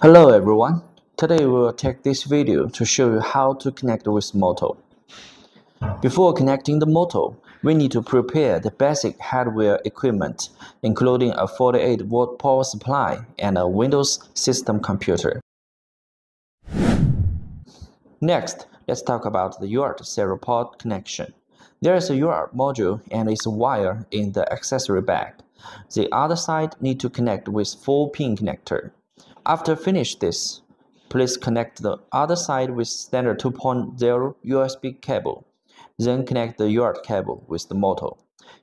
Hello everyone, today we will take this video to show you how to connect with Moto. Before connecting the Moto, we need to prepare the basic hardware equipment, including a 48 volt power supply and a Windows system computer. Next, let's talk about the UART serial port connection. There is a UART module and its wire in the accessory bag. The other side need to connect with 4-pin connector. After finish this, please connect the other side with standard 2.0 USB cable. Then connect the UART cable with the motor.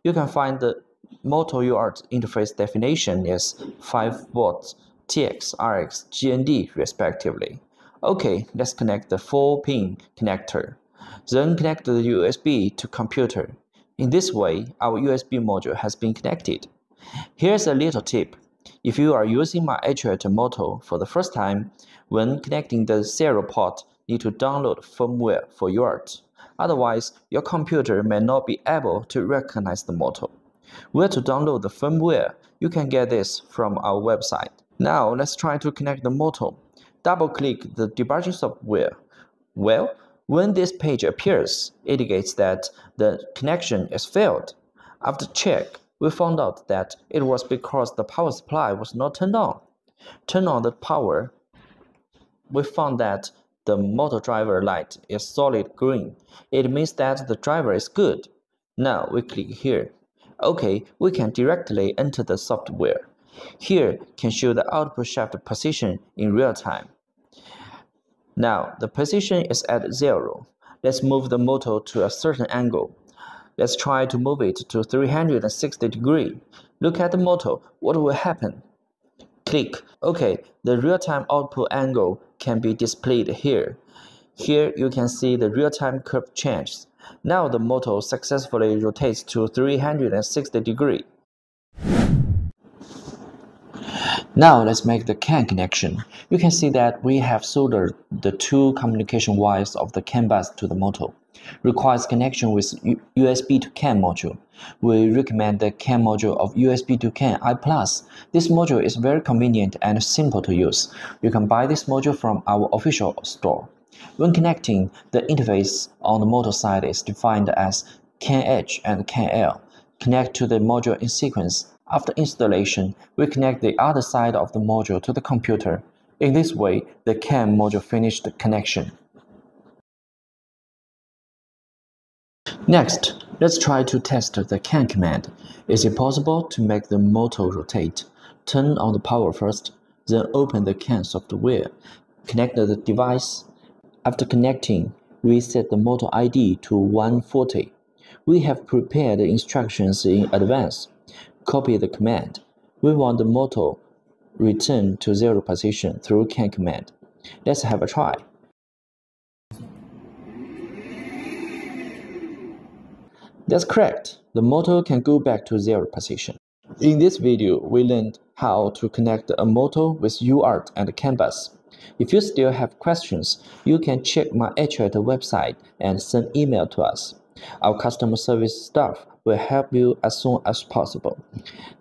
You can find the motor UART interface definition as 5 volts TX, RX, GND respectively. Okay, let's connect the 4-pin connector. Then connect the USB to computer. In this way, our USB module has been connected. Here's a little tip. If you are using MyActuator Moto for the first time, when connecting the serial port, need to download firmware for yours. Otherwise, your computer may not be able to recognize the Moto. Where to download the firmware? You can get this from our website. Now, let's try to connect the Moto. Double-click the debugging software. Well, when this page appears, it indicates that the connection is failed. After check, we found out that it was because the power supply was not turned on. Turn on the power. We found that the motor driver light is solid green. It means that the driver is good. Now we click here. Okay, we can directly enter the software. Here can show the output shaft position in real time. Now the position is at zero. Let's move the motor to a certain angle. Let's try to move it to 360 degree. Look at the motor. What will happen? Click. OK, the real-time output angle can be displayed here. Here you can see the real-time curve change. Now the motor successfully rotates to 360 degree. Now let's make the CAN connection. You can see that we have soldered the two communication wires of the CAN bus to the motor. Requires connection with USB to CAN module. We recommend the CAN module of USB to CAN I+. This module is very convenient and simple to use. You can buy this module from our official store. When connecting, the interface on the motor side is defined as CAN H and CAN L. Connect to the module in sequence after installation, we connect the other side of the module to the computer. In this way, the CAN module finished the connection. Next, let's try to test the CAN command. Is it possible to make the motor rotate? Turn on the power first, then open the CAN software. Connect the device. After connecting, we set the motor ID to 140. We have prepared the instructions in advance. Copy the command. We want the motor return to zero position through CAN command. Let's have a try. That's correct. The motor can go back to zero position. In this video, we learned how to connect a motor with UART and CAN bus. If you still have questions, you can check MyActuator website and send email to us. Our customer service staff will help you as soon as possible.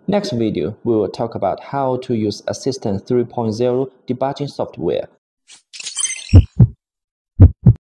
Next video, we will talk about how to use Assistant 3.0 debugging software.